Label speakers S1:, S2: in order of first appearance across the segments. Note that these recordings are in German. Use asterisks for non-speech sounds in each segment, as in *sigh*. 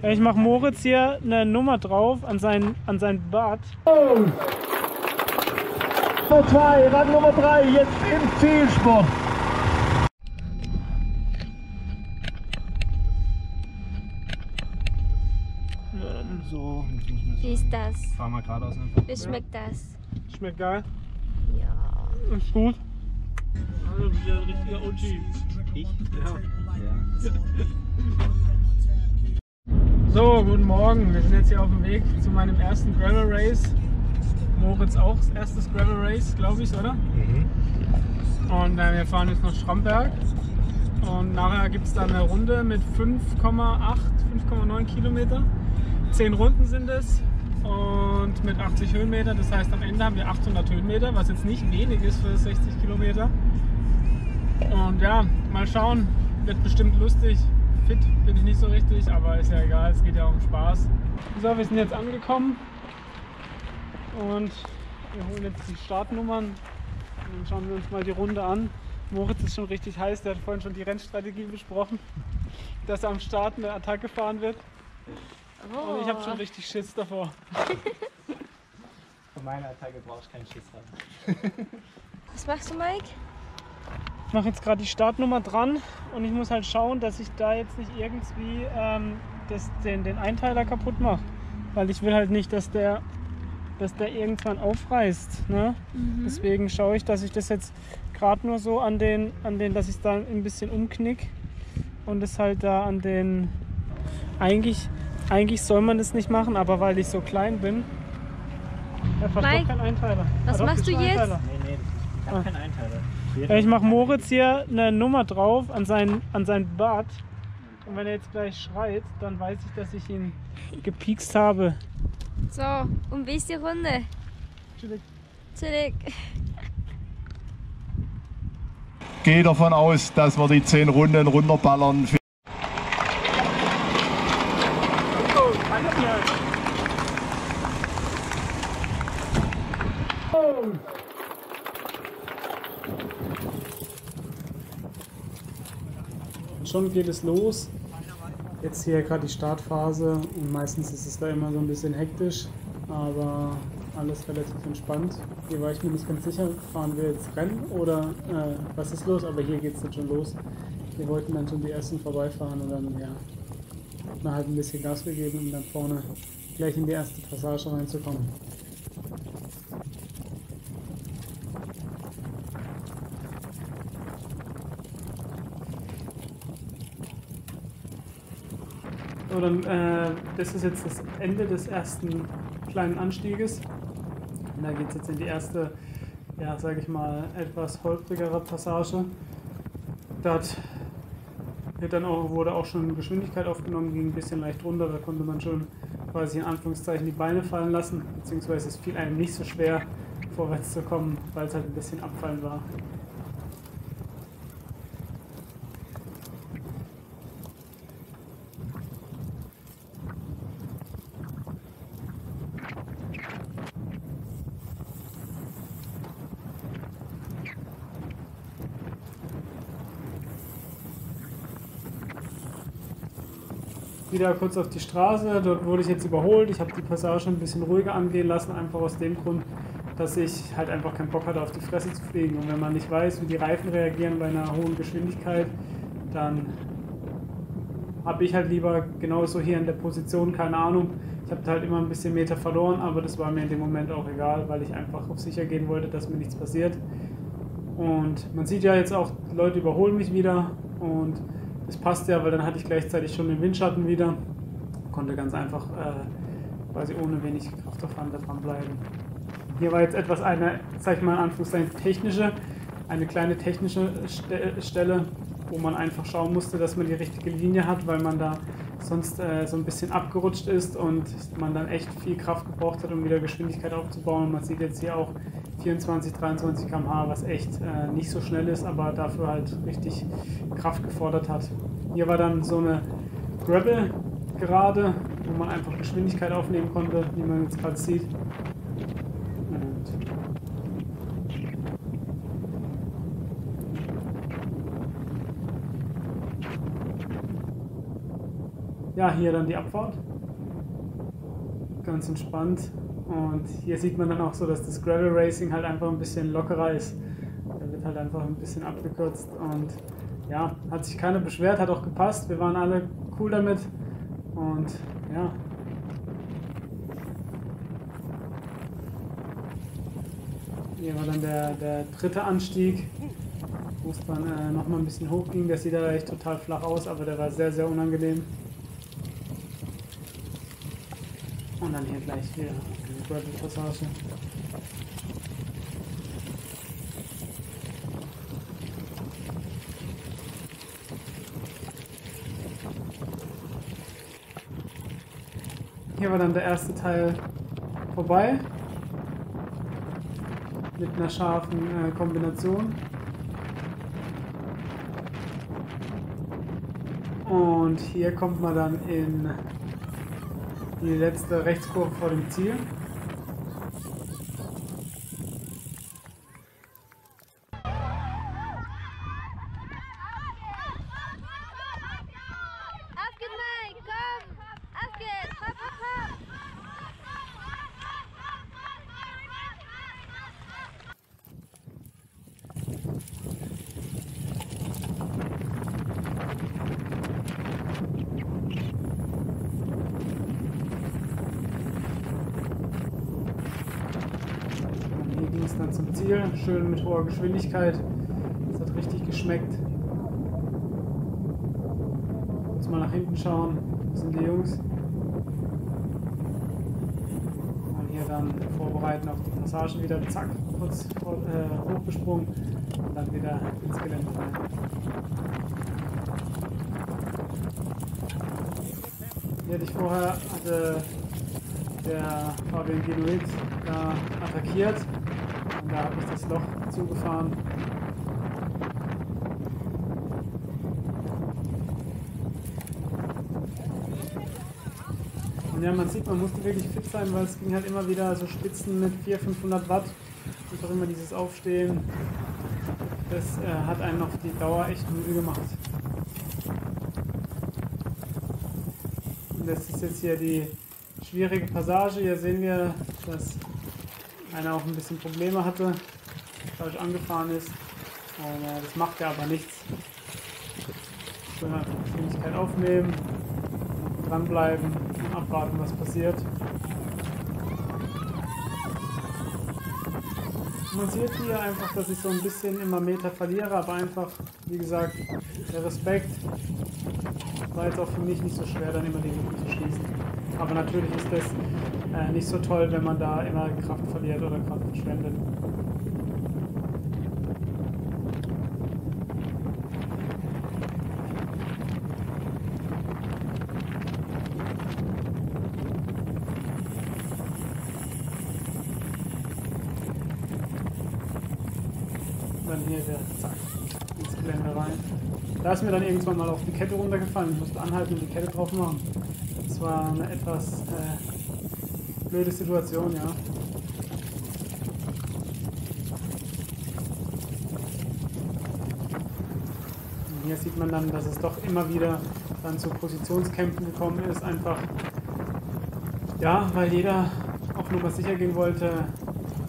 S1: Ich mache Moritz hier eine Nummer drauf an sein, an sein Bad.
S2: Nummer 2, Rad Nummer 3, jetzt im Zielsport.
S1: So,
S3: Wie ist das?
S4: Fahr mal geradeaus einfach.
S3: Wie schmeckt das?
S1: schmeckt geil.
S3: Ja.
S1: Ist gut. Also, du bist ja ein richtiger OG.
S4: Ich?
S1: Ja. *laughs*
S4: Ja.
S1: So, guten Morgen. Wir sind jetzt hier auf dem Weg zu meinem ersten Gravel Race. Moritz auch das erstes Gravel Race, glaube ich, oder?
S4: Mhm.
S1: Und äh, wir fahren jetzt nach Schramberg. Und nachher gibt es dann eine Runde mit 5,8, 5,9 Kilometer. 10 Runden sind es und mit 80 Höhenmeter. Das heißt, am Ende haben wir 800 Höhenmeter, was jetzt nicht wenig ist für 60 Kilometer. Und ja, mal schauen. Wird bestimmt lustig. Fit bin ich nicht so richtig, aber ist ja egal. Es geht ja um Spaß. So, wir sind jetzt angekommen und wir holen jetzt die Startnummern und dann schauen wir uns mal die Runde an. Moritz ist schon richtig heiß, der hat vorhin schon die Rennstrategie besprochen, dass am Start eine Attacke fahren wird. Und ich habe schon richtig Schiss davor.
S4: Von meiner Attacke brauchst du keinen Schiss haben.
S3: Was machst du, Mike?
S1: Ich mache jetzt gerade die Startnummer dran und ich muss halt schauen, dass ich da jetzt nicht irgendwie ähm, das, den, den Einteiler kaputt mache. Weil ich will halt nicht, dass der, dass der irgendwann aufreißt. Ne? Deswegen schaue ich, dass ich das jetzt gerade nur so an den, an den, dass ich da ein bisschen umknick und es halt da an den. Eigentlich, eigentlich soll man das nicht machen, aber weil ich so klein bin. Er fährt
S3: Mike,
S1: doch kein Einteiler.
S3: was
S1: Ah, doch,
S3: machst du jetzt?
S1: Einteiler.
S4: Nee, nee, ich hab
S1: Ah.
S4: keinen Einteiler.
S1: Ja, ich mache Moritz hier eine Nummer drauf an sein, an sein Bart. Und wenn er jetzt gleich schreit, dann weiß ich, dass ich ihn gepiekst habe.
S3: So, und wie ist die Runde? Chillig.
S2: Gehe davon aus, dass wir die 10 Runden runterballern.
S1: Schon geht es los. Jetzt hier gerade die Startphase und meistens ist es da immer so ein bisschen hektisch, aber alles relativ entspannt. Hier war ich mir nicht ganz sicher, fahren wir jetzt Rennen oder äh, was ist los, aber hier geht es jetzt schon los. Wir wollten dann schon die ersten vorbeifahren und dann ja, man halt ein bisschen Gas gegeben, um dann vorne gleich in die erste Passage reinzukommen. Dann, äh, das ist jetzt das Ende des ersten kleinen Anstieges. Und da geht es jetzt in die erste, ja, sage ich mal, etwas holprigere Passage. Dort wird dann auch, wurde auch schon Geschwindigkeit aufgenommen, ging ein bisschen leicht runter. Da konnte man schon quasi in Anführungszeichen die Beine fallen lassen, beziehungsweise es fiel einem nicht so schwer, vorwärts zu kommen, weil es halt ein bisschen abfallen war. Wieder kurz auf die Straße. Dort wurde ich jetzt überholt. Ich habe die Passage ein bisschen ruhiger angehen lassen, einfach aus dem Grund, dass ich halt einfach keinen Bock hatte, auf die Fresse zu fliegen. Und wenn man nicht weiß, wie die Reifen reagieren bei einer hohen Geschwindigkeit, dann habe ich halt lieber genauso hier in der Position, keine Ahnung. Ich habe halt immer ein bisschen Meter verloren, aber das war mir in dem Moment auch egal, weil ich einfach auf sicher gehen wollte, dass mir nichts passiert. Und man sieht ja jetzt auch, Leute überholen mich wieder und das passt ja, weil dann hatte ich gleichzeitig schon den Windschatten wieder. Konnte ganz einfach äh, quasi ohne wenig Kraftaufwand da dran bleiben. Hier war jetzt etwas eine, sag ich mal in Anführungszeichen, technische, eine kleine technische Ste Stelle, wo man einfach schauen musste, dass man die richtige Linie hat, weil man da sonst äh, so ein bisschen abgerutscht ist und man dann echt viel Kraft gebraucht hat, um wieder Geschwindigkeit aufzubauen. Und man sieht jetzt hier auch 24, 23 km/h, was echt äh, nicht so schnell ist, aber dafür halt richtig Kraft gefordert hat. Hier war dann so eine Gravel gerade, wo man einfach Geschwindigkeit aufnehmen konnte, wie man jetzt gerade sieht. Und ja, hier dann die Abfahrt. Ganz entspannt. Und hier sieht man dann auch so, dass das Gravel Racing halt einfach ein bisschen lockerer ist. Da wird halt einfach ein bisschen abgekürzt und ja, hat sich keiner beschwert, hat auch gepasst. Wir waren alle cool damit und ja. Hier war dann der, der dritte Anstieg, wo es dann äh, nochmal ein bisschen hoch ging. Der sieht da echt total flach aus, aber der war sehr, sehr unangenehm. Und dann hier gleich wieder eine Gravel-Passage. Hier war dann der erste Teil vorbei. Mit einer scharfen äh, Kombination. Und hier kommt man dann in die letzte Rechtskurve vor dem Ziel.
S3: Auf geht's, Mike, komm! Auf geht's! Hopp, hopp, hopp!
S1: Und hier ging es dann zum Ziel, schön mit hoher Geschwindigkeit. Das hat richtig geschmeckt. Jetzt mal nach hinten schauen, wo sind die Jungs? Und hier dann vorbereiten auf die Passagen wieder, zack, kurz äh, hochgesprungen und dann wieder ins Gelände rein. Hier hatte ich vorher, hatte der Fabian Genuit da attackiert da habe ich das Loch zugefahren. Und ja, man sieht, man musste wirklich fit sein, weil es ging halt immer wieder so Spitzen mit 400, 500 Watt und auch immer dieses Aufstehen. Das äh, hat einen auf die Dauer echt müde gemacht. Und das ist jetzt hier die schwierige Passage. Hier sehen wir, dass einer auch ein bisschen Probleme hatte, falsch angefahren ist. Und, äh, das macht ja aber nichts. Schön einfach Geschwindigkeit aufnehmen, dranbleiben und abwarten, was passiert. Man sieht hier einfach, dass ich so ein bisschen immer Meter verliere, aber einfach, wie gesagt, der Respekt war jetzt auch für mich nicht so schwer, dann immer die Lücken zu schließen. Aber natürlich ist das äh, nicht so toll, wenn man da immer Kraft verliert oder Kraft verschwendet. Dann hier wieder zack ins Gelände rein. Da ist mir dann irgendwann mal auf die Kette runtergefallen. Ich musste anhalten und die Kette drauf machen. Das war eine etwas äh, blöde Situation, ja. Und hier sieht man dann, dass es doch immer wieder dann zu Positionskämpfen gekommen ist. Einfach, ja, weil jeder auf Nummer sicher gehen wollte,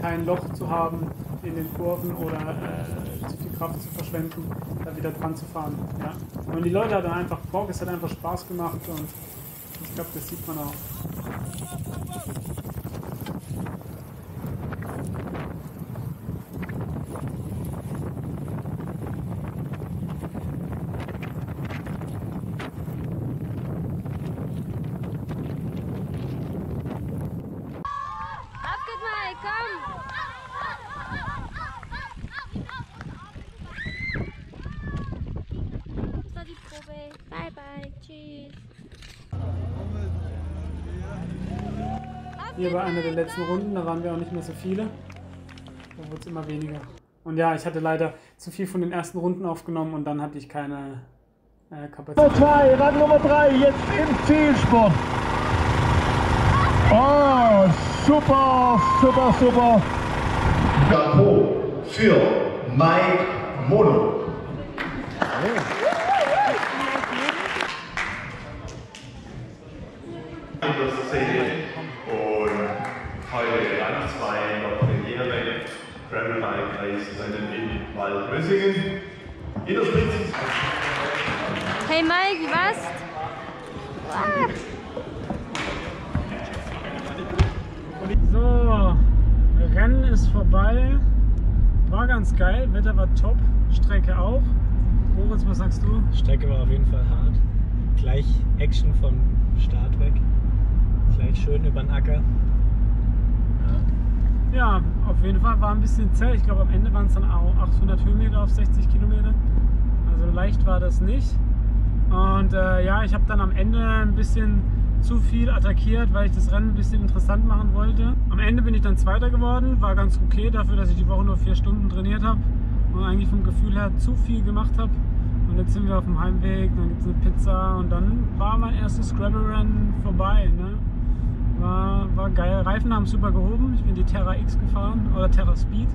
S1: kein Loch zu haben in den Kurven oder äh, zu viel Kraft zu verschwenden, da wieder dran zu fahren. Ja. Und die Leute hatten einfach Bock, es hat einfach Spaß gemacht und ich glaube, das sieht man auch.
S3: Auf geht's, Mike, komm! Das war die Probe. Bye, bye. Tschüss. Auf
S1: Hier
S3: geht's,
S1: war eine der letzten Runden, da waren wir auch nicht mehr so viele. Da wurde es immer weniger. Und ja, ich hatte leider zu viel von den ersten Runden aufgenommen und dann hatte ich keine äh, Kapazität.
S2: Nummer 2, Rad Nummer 3, jetzt im Zielsport. Oh, super, super, super.
S5: Chapeau für Mike Mono. in Gravel Bike Rennen in Waldmössingen. In der Spitze
S3: Hey Mike, wie war's? Ah.
S1: So, Rennen ist vorbei. War ganz geil, Wetter war top, Strecke auch. Moritz, was sagst du?
S4: Strecke war auf jeden Fall hart. Gleich Action vom Start weg. Gleich schön über den Acker.
S1: Ja, auf jeden Fall war ein bisschen zäh. Ich glaube, am Ende waren es dann auch 800 Höhenmeter auf 60 Kilometer. Also leicht war das nicht. Und äh, ja, ich habe dann am Ende ein bisschen zu viel attackiert, weil ich das Rennen ein bisschen interessant machen wollte. Am Ende bin ich dann Zweiter geworden, war ganz okay dafür, dass ich die Woche nur vier Stunden trainiert habe und eigentlich vom Gefühl her zu viel gemacht habe. Und jetzt sind wir auf dem Heimweg, dann gibt es eine Pizza und dann war mein erstes Scrabble-Rennen vorbei. Ne? War, war geil. Reifen haben super gehoben. Ich bin die Terra X gefahren oder Terra Speed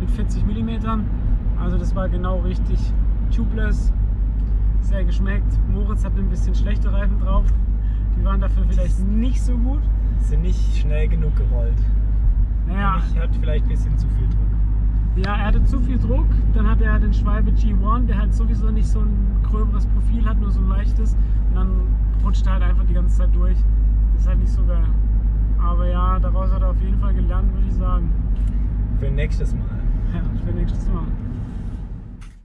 S1: mit 40 mm. Also das war genau richtig. Tubeless, sehr geschmeckt. Moritz hat ein bisschen schlechte Reifen drauf. Die waren dafür vielleicht nicht so gut.
S4: Sind nicht schnell genug gerollt.
S1: Naja,
S4: Ich hatte vielleicht ein bisschen zu viel Druck.
S1: ja, er hatte zu viel Druck. Dann hat er den Schwalbe G1, der halt sowieso nicht so ein gröberes Profil hat, nur so ein leichtes. Und dann rutscht er halt einfach die ganze Zeit durch. Ist halt nicht so geil. Aber ja, daraus hat er auf jeden Fall gelernt, würde ich sagen.
S4: Für nächstes Mal.
S1: Ja, für nächstes Mal.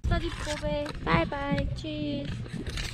S3: Das war die Probe. Bye bye. Tschüss.